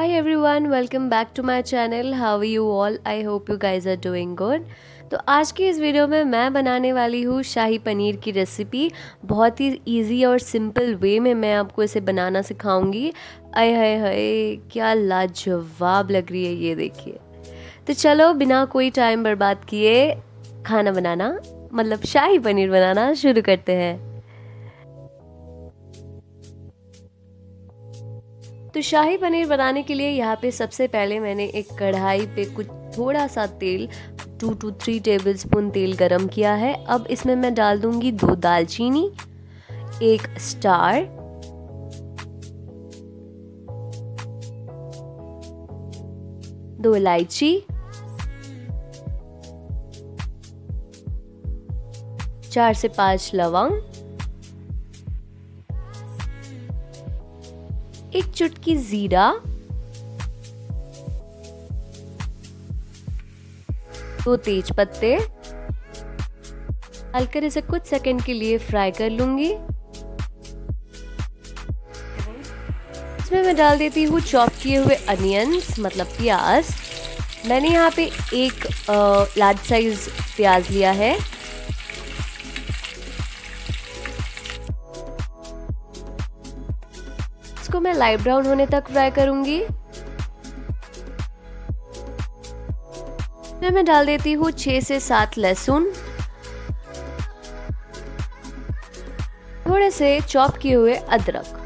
Hi everyone, welcome back to my channel. How are you all? I hope you guys are doing good. तो आज की इस video में मैं बनाने वाली हूँ शाही पनीर की रेसिपी बहुत ही इजी और सिंपल वे में मैं आपको इसे बनाना सिखाऊँगी अय हाय हाय क्या लाजवाब लग रही है ये देखिए तो चलो बिना कोई टाइम बर्बाद किए खाना बनाना मतलब शाही पनीर बनाना शुरू करते हैं तो शाही पनीर बनाने के लिए यहाँ पे सबसे पहले मैंने एक कढ़ाई पे कुछ थोड़ा सा तेल two to three tablespoon तेल गरम किया है। अब इसमें मैं डाल दूँगी दो दालचीनी, एक स्टार दो इलायची, चार से पाँच लवंग एक चुटकी जीरा, दो तेज पत्ते डालकर इसे कुछ सेकंड के लिए फ्राई कर लूँगी। इसमें मैं डाल देती हूँ चॉप किए हुए अनियंस मतलब प्याज। मैंने यहाँ पे एक लार्ज साइज़ प्याज लिया है। इसको मैं लाइट ब्राउन होने तक फ्राई करूँगी। मैं डाल देती हूँ छह से सात लहसुन। थोड़े से चॉप किए हुए अदरक।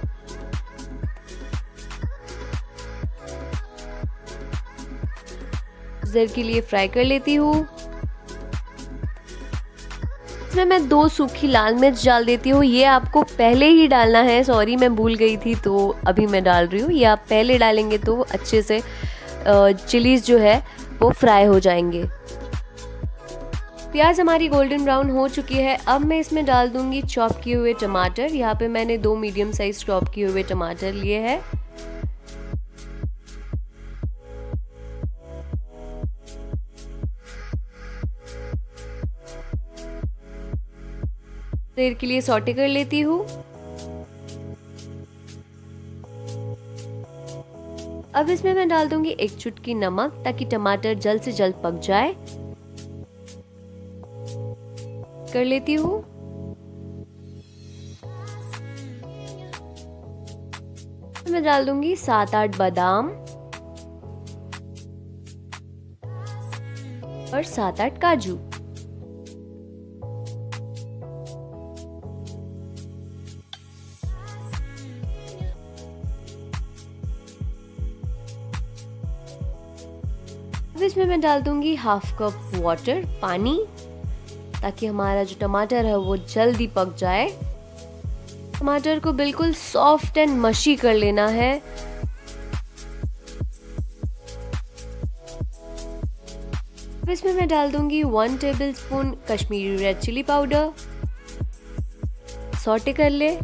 देर के लिए फ्राई कर लेती हूँ। इसमें मैं दो सूखी लाल मिर्च डाल देती हूँ। ये आपको पहले ही डालना है। सॉरी मैं भूल गई थी तो अभी मैं डाल रही हूँ। ये आप पहले डालेंगे तो अच्छे से चिलीज जो है, वो फ्राई हो जाएँगे। प्याज हमारी गोल्डन ब्राउन हो चुकी है। अब मैं इसमें डाल दूँगी चॉप किए हुए टमाटर। यहाँ पे मैंने दो मीडियम साइज़ चॉप किए हुए टमाटर लिए हैं। देर के लिए सॉटे कर लेती हूँ। अब इसमें मैं डाल दूँगी एक चुटकी नमक ताकि टमाटर जल्द से जल्द पक जाए। कर लेती हूँ। मैं डाल दूँगी सात आठ बादाम और सात आठ काजू। अब इसमें मैं डाल दूँगी हाफ़ कप वाटर पानी, ताकि हमारा जो टमाटर है वो जल्दी पक जाए। टमाटर को बिल्कुल सॉफ्ट एंड मशी कर लेना है। अब इसमें मैं डाल दूँगी one tablespoon Kashmiri red chilli powder saute कर ले।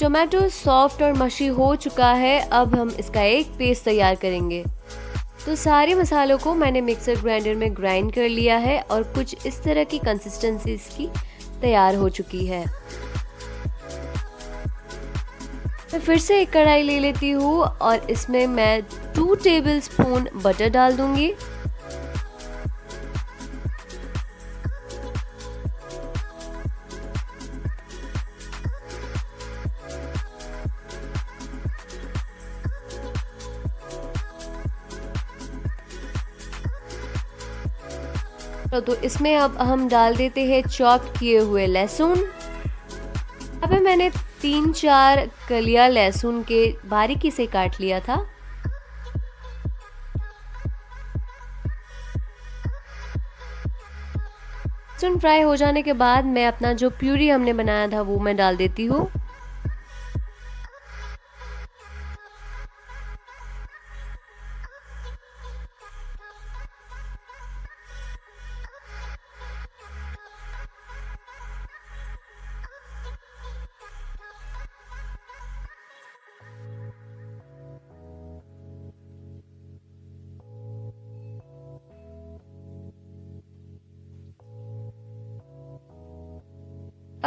टोमेटो सॉफ्ट और मशी हो चुका है, अब हम इसका एक पेस्ट तैयार करेंगे। तो सारे मसालों को मैंने मिक्सर ग्राइंडर में ग्राइंड कर लिया है और कुछ इस तरह की कंसिस्टेंसी इसकी तैयार हो चुकी है। मैं फिर से एक कढ़ाई ले लेती हूँ और इसमें मैं टू टेबल स्पून बटर डाल दूँगी। तो इसमें अब हम डाल देते हैं चॉप किए हुए लहसुन। अब मैंने तीन चार कलिया लहसुन के बारीकी से काट लिया था। लहसुन फ्राई हो जाने के बाद मैं अपना जो प्यूरी हमने बनाया था वो मैं डाल देती हूँ।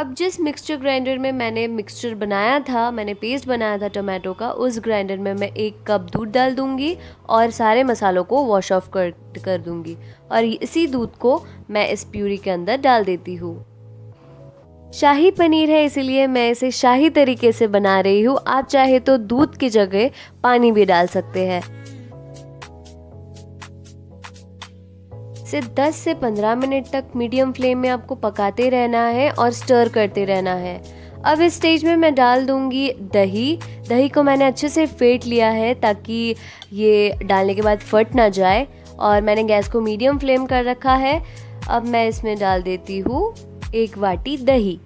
अब जिस मिक्सचर ग्राइंडर में मैंने मिक्सचर बनाया था, मैंने पेस्ट बनाया था टोमेटो का, उस ग्राइंडर में मैं एक कप दूध डाल दूँगी और सारे मसालों को वॉश ऑफ़ कर कर दूँगी। और इसी दूध को मैं इस प्यूरी के अंदर डाल देती हूँ। शाही पनीर है, इसीलिए मैं इसे शाही तरीके से बना रही हूँ। आप चाहे तो दूध की जगह पानी भी डाल सकते हैं। इसे 10 से 15 मिनट तक मीडियम फ्लेम में आपको पकाते रहना है और स्टर करते रहना है। अब इस स्टेज में मैं डाल दूँगी दही। दही को मैंने अच्छे से फेंट लिया है ताकि ये डालने के बाद फट ना जाए और मैंने गैस को मीडियम फ्लेम कर रखा है। अब मैं इसमें डाल देती हूँ एक वाटी दही।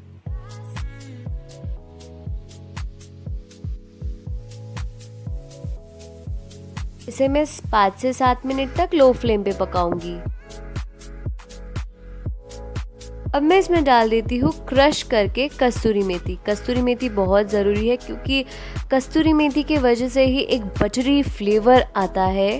इसे मैं पाँच से सात मिनट तक लो फ्लेम पे पकाऊँगी। अब मैं इसमें डाल देती हूँ क्रश करके कस्तूरी मेथी। कस्तूरी मेथी बहुत ज़रूरी है क्योंकि कस्तूरी मेथी के वजह से ही एक बटरी फ्लेवर आता है।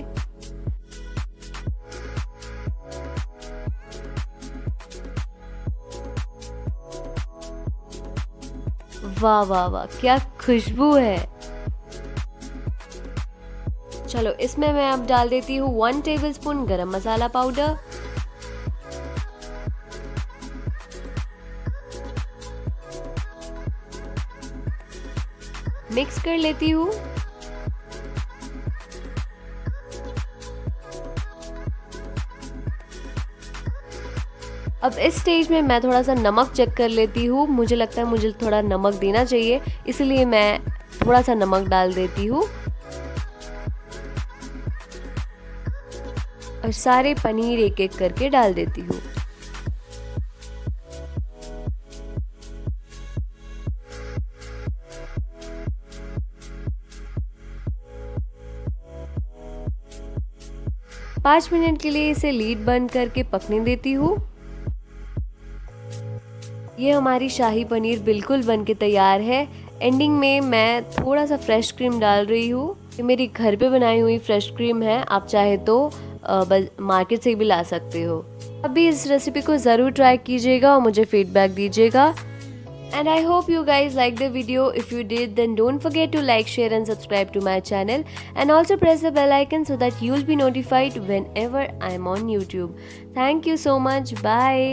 वाह वाह वाह, क्या खुशबू है। चलो, इसमें मैं अब डाल देती हूँ वन टेबल स्पून गरम मसाला पाउडर मिक्स कर लेती हूँ। अब इस स्टेज में मैं थोड़ा सा नमक चेक कर लेती हूँ। मुझे लगता है मुझे थोड़ा नमक देना चाहिए, इसलिए मैं थोड़ा सा नमक डाल देती हूँ। और सारे पनीर एक एक करके डाल देती हूँ। पाँच मिनट के लिए इसे लीड बंद करके पकने देती हूँ। ये हमारी शाही पनीर बिल्कुल बन के तैयार है। एंडिंग में मैं थोड़ा सा फ्रेश क्रीम डाल रही हूँ। ये मेरी घर पे बनाई हुई फ्रेश क्रीम है। आप चाहे तो मार्केट से भी ला सकते हो। अभी इस रेसिपी को ज़रूर ट्राई कीजिएगा और मुझे फीडबैक दीजिएगा। And I hope you guys liked the video. If you did then don't forget to like, share and subscribe to my channel and also press the bell icon so that you'll be notified whenever I'm on YouTube. Thank you so much. Bye.